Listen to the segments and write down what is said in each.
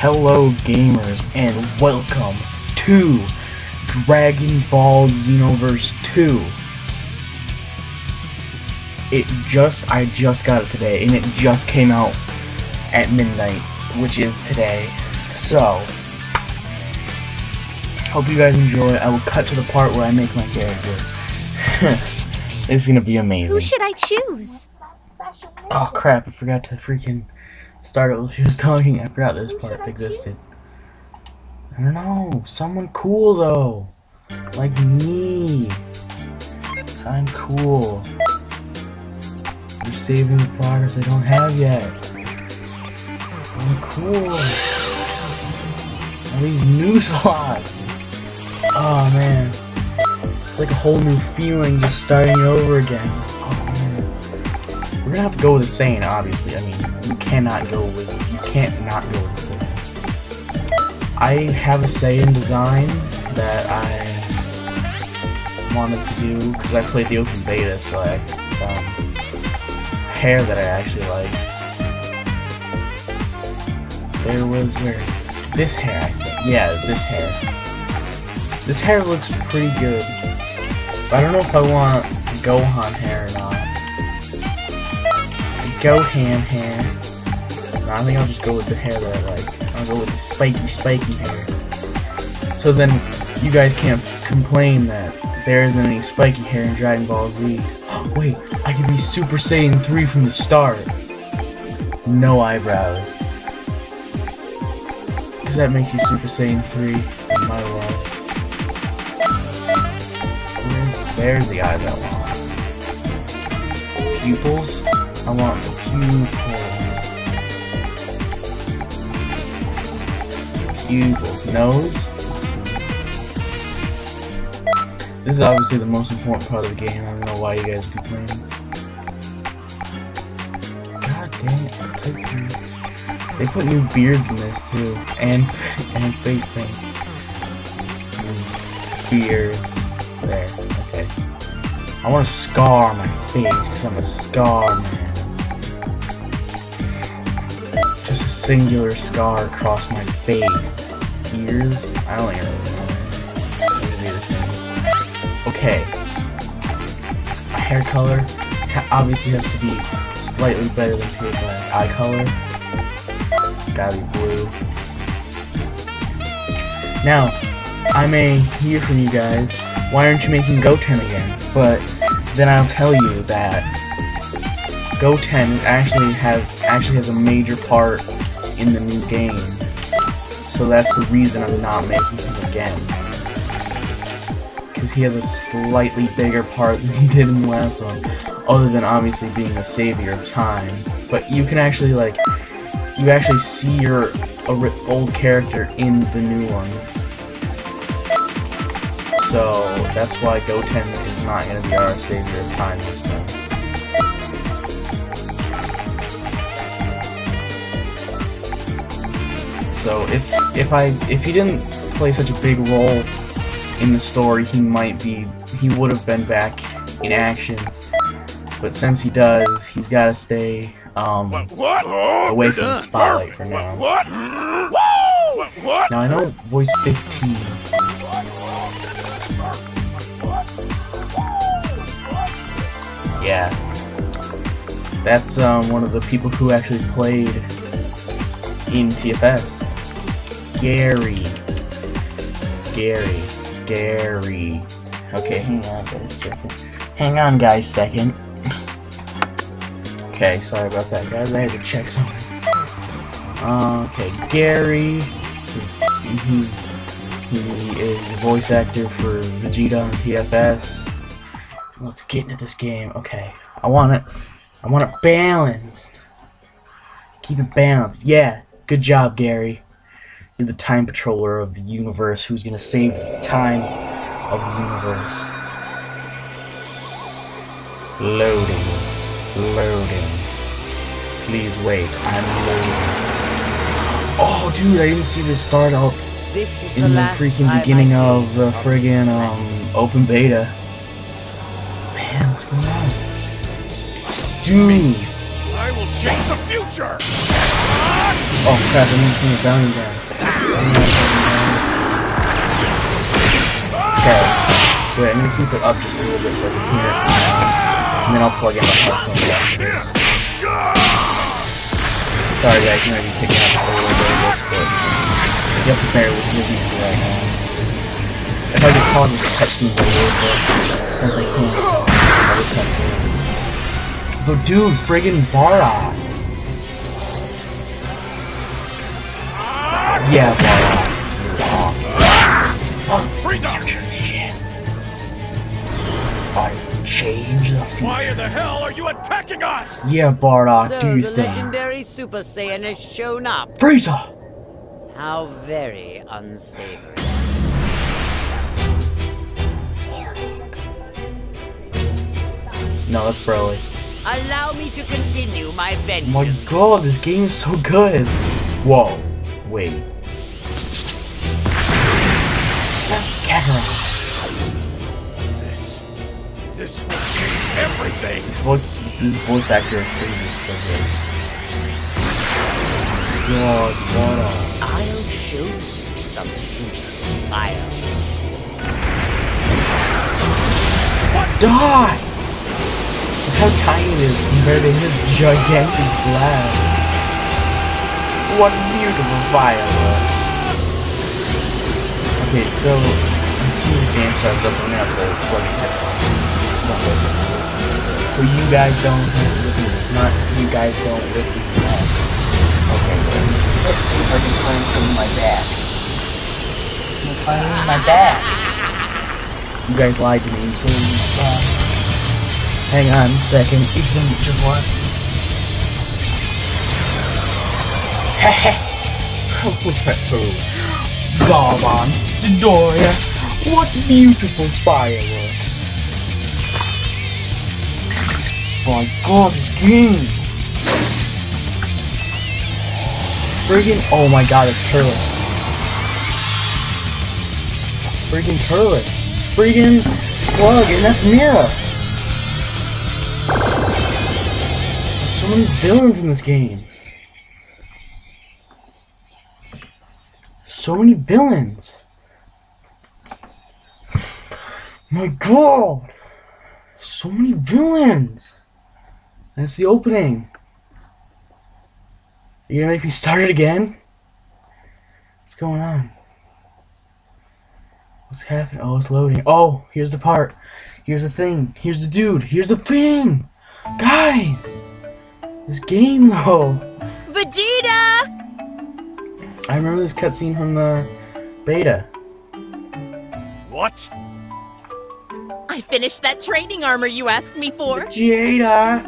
Hello gamers and welcome to Dragon Ball Xenoverse 2. It just, I just got it today and it just came out at midnight, which is today. So, hope you guys enjoy. I will cut to the part where I make my character. it's gonna be amazing. Who should I choose? Oh crap, I forgot to freaking start it while she was talking. I forgot this part existed. I don't know. Someone cool though. Like me. I'm cool. You're saving the progress I don't have yet. I'm cool. All these new slots. Oh man. It's like a whole new feeling just starting over again. We're gonna have to go with Saiyan, obviously. I mean, you cannot go with you can't not go with Saiyan. I have a Saiyan design that I wanted to do because I played the open beta, so I um, found hair that I actually liked. There was where this hair, I think. Yeah, this hair. This hair looks pretty good. I don't know if I want Gohan hair or not. Gohan hair. No, I think I'll just go with the hair that I like. I'll go with the spiky, spiky hair. So then you guys can't complain that there isn't any spiky hair in Dragon Ball Z. Wait, I can be Super Saiyan 3 from the start. No eyebrows. Because that makes you Super Saiyan 3 in my life. There's the eyebrow want. Pupils? I want pupils. Pupils. Nose? This is obviously the most important part of the game. I don't know why you guys are complaining. God dang it. They put new beards in this too. And and face paint. Beards. There. Okay. I want a scar my face because I'm a scar man. Singular scar across my face. Ears? I don't even know. Okay. A hair color obviously has to be slightly better than PewDiePie. Eye color. Gotta be blue. Now, I may hear from you guys, why aren't you making Goten again? But then I'll tell you that Goten actually has actually has a major part in the new game. So that's the reason I'm not making him again. Because he has a slightly bigger part than he did in the last one. Other than obviously being the savior of time. But you can actually like you actually see your old character in the new one. So that's why Goten is not going to be our savior of time this time. So if if I if he didn't play such a big role in the story, he might be he would have been back in action. But since he does, he's got to stay um, away from the spotlight for now. Now I know voice 15 Yeah. That's um, one of the people who actually played in TFS. Gary. Gary. Gary. Okay, hang on guys second. Hang on guys second. Okay, sorry about that guys, I had to check something. Okay, Gary. He's he is the voice actor for Vegeta on TFS. Let's get into this game. Okay, I want it. I want it balanced. Keep it balanced. Yeah, good job, Gary. You're the time patroller of the universe who's gonna save the time of the universe. Loading. Loading. Please wait. I'm loading. Oh, dude, I didn't see this start out This is in the the freaking beginning of the on friggin' um open beta. Man, what's going on? Dude, I will change the future! Oh crap, I need to turn the volume down. Okay. Wait, I'm gonna keep it up just a little bit so I can hear it. And then I'll plug in my headphones after this. Sorry guys, you might be picking up a little bit of this, but you have to bear with me right now. If I could pause this cutscenes a little bit, since I can't, I just can't. But dude, friggin' Bardock! Yeah, Bardock. Frieza! Future vision. I change the future. Why in the hell are you attacking us? Yeah, Bardock, So do your the thing. legendary Super Saiyan has shown up. Frieza! How very unsavory. No, that's Broly. Allow me to continue my Oh vengeance. my god, this game is so good. Whoa, wait. This. This will change everything! This voice, this voice actor of Frieza is so good. God, Bardock. I'll show you some beautiful fire. Die! Look how tiny it is compared to his gigantic blast. What a beautiful fireworks. Okay, so game starts up, I'm gonna have plug in headphones. Not listen to this. So you guys don't have to listen to this. Not you guys don't listen to that. Okay. Let's see if I can find some in my bag. Can I find it in my bag? You guys lied to me, so uh, hang on a second. Ethan, just what? Gobon, Doria, what beautiful fireworks! My God, this game! Friggin' oh my God, it's Turles. Friggin' Turles. Friggin' Slug, and that's Mira. So many villains in this game. So many villains. My god. So many villains. That's the opening. You gonna make me start it again? What's going on? What's happening? Oh, it's loading. Oh, here's the part. Here's the thing. Here's the dude. Here's the thing. Guys. This game, though. Vegeta! I remember this cutscene from the beta. What? I finished that training armor you asked me for. Jada.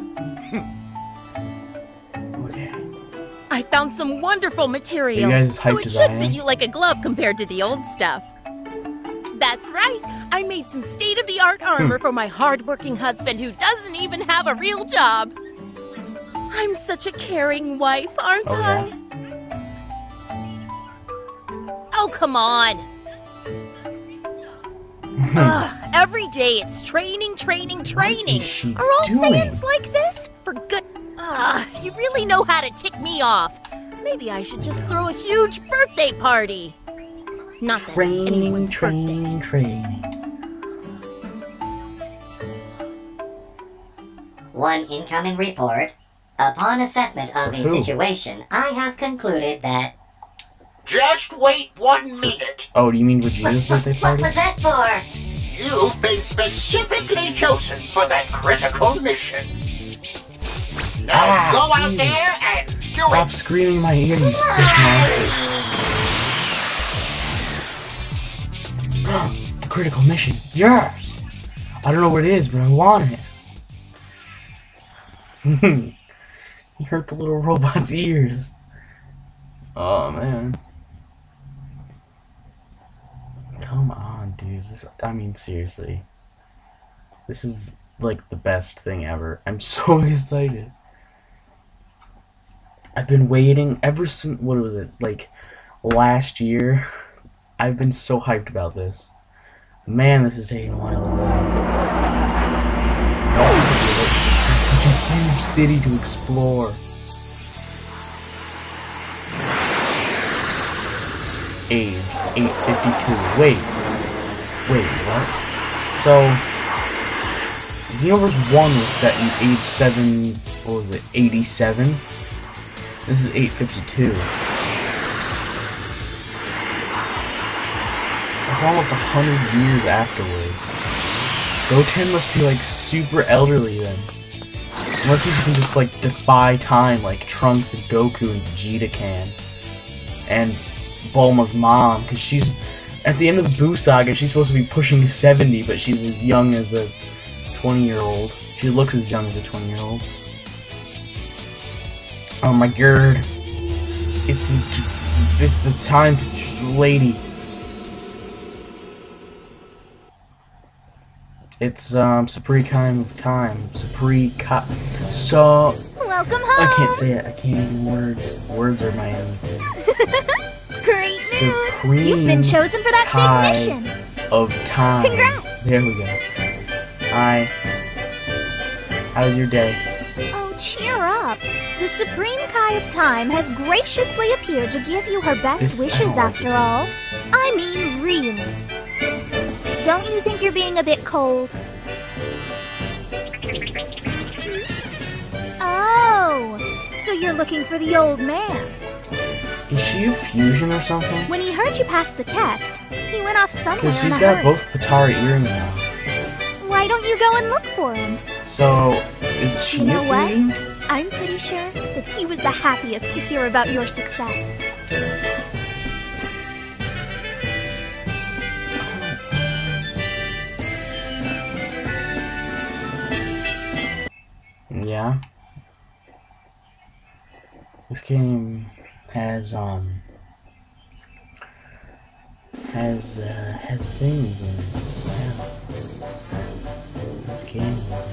okay. I found some wonderful material. You guys as so it should fit you like a glove compared to the old stuff. That's right. I made some state-of-the-art armor Hmm. for my hard-working husband who doesn't even have a real job. I'm such a caring wife, aren't Oh, I? yeah. Oh, come on. Ugh, every day it's training, training, training. is she Are all doing? Saiyans like this? For good. Ah, you really know how to tick me off. Maybe I should just throw a huge birthday party. Not that it's Training, anyone's birthday. training, training. One incoming report. Upon assessment of the Who? situation, I have concluded that. Just wait one minute. Oh, do you mean Vegeta's birthday What was that for? You've been specifically chosen for that critical mission. Now Ah, go out easy. there and do Stop it. screaming in my ear, you sick monster. the critical mission. Yes! I don't know what it is, but I want it. he hurt the little robot's ears. Oh, man. Come on, use this. I mean, seriously. This is, like, the best thing ever. I'm so excited. I've been waiting ever since, what was it, like, last year? I've been so hyped about this. Man, this is taking a while. It's such a huge city to explore. Age 852. Wait wait, what? So, Xenoverse 1 was set in age 7, what was it, 87? This is 852. That's almost a hundred years afterwards. Goten must be like super elderly then. Unless he can just like defy time like Trunks and Goku and Vegeta can. And Bulma's mom, because she's at the end of the Buu saga, she's supposed to be pushing 70, but she's as young as a 20 year old. She looks as young as a 20 year old. Oh my god. It's the, it's the time lady. It's um Supreme of Time. Supreme Ka So Welcome home. I can't say it. I can't even words. Words are my enemy. Great news. Supreme You've been chosen for that big mission. Of time. Congrats. There we go. Hi. How's your day? Oh, cheer up. The Supreme Kai of Time has graciously appeared to give you her best This- wishes like after all. I mean, really. Don't you think you're being a bit cold? Hmm? Oh, so you're looking for the old man. Is she a fusion or something? When he heard you passed the test, he went off somewhere Because she's got both Potara earrings now. Why don't you go and look for him? So, is she You know a what? I'm pretty sure that he was the happiest to hear about your success. Yeah. This game has um has uh, has things in. This game um,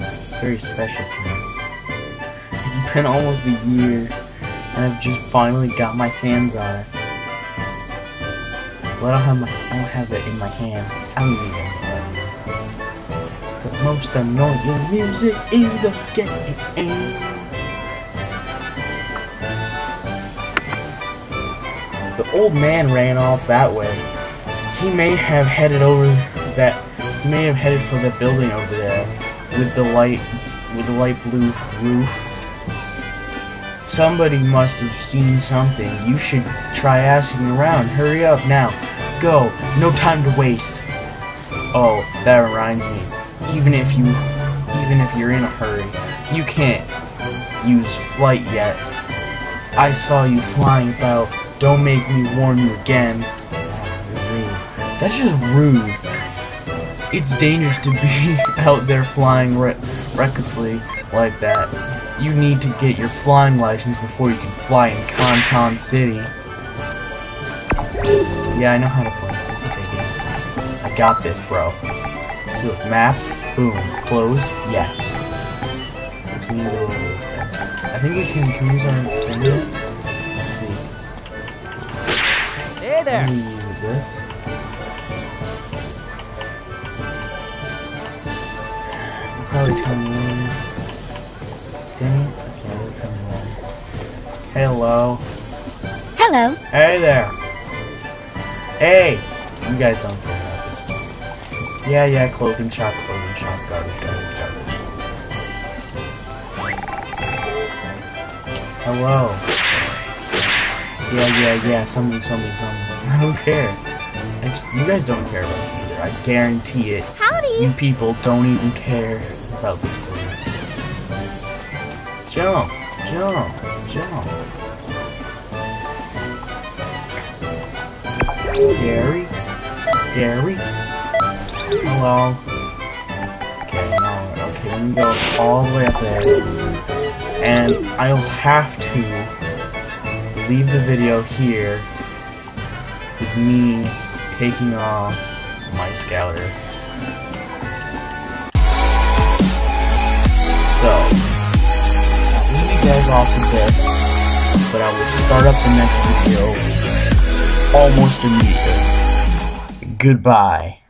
it's very special to me. It's been almost a year and I've just finally got my hands on it. Well, I don't have my I don't have it in my hand. I don't even know. The most annoying music in the game. Old man ran off that way. He may have headed over that. May have headed for the building over there with the light, with the light blue roof. Somebody must have seen something. You should try asking around. Hurry up now. Go. No time to waste. Oh, that reminds me. Even if you, even if you're in a hurry, you can't use flight yet. I saw you flying about. Don't make me warn you again. That's just rude. It's dangerous to be out there flying re recklessly like that. You need to get your flying license before you can fly in Conton City. Yeah, I know how to fly. It's okay. I got this, bro. So, map, boom, closed, yes. I think we can, can use our Hey there. Can we use this? Probably tell me when. Dang it. Okay, they'll tell me when. Hello. Hello. Hey there. Hey! You guys don't care about this. Yeah, yeah, clothing shop, clothing shop, garbage, garbage, garbage. Hello. Yeah, yeah, yeah, something, something, something. I don't care. Just- you guys don't care about me either. I guarantee it. Howdy. You people don't even care about this thing. Jump, jump, jump. Gary? Gary? Hello? Okay, now, okay, let me go all the way up there. And I'll have to leave the video here me taking off my scouter. So, I'll leave you guys off with this, but I will start up the next video almost immediately. Goodbye.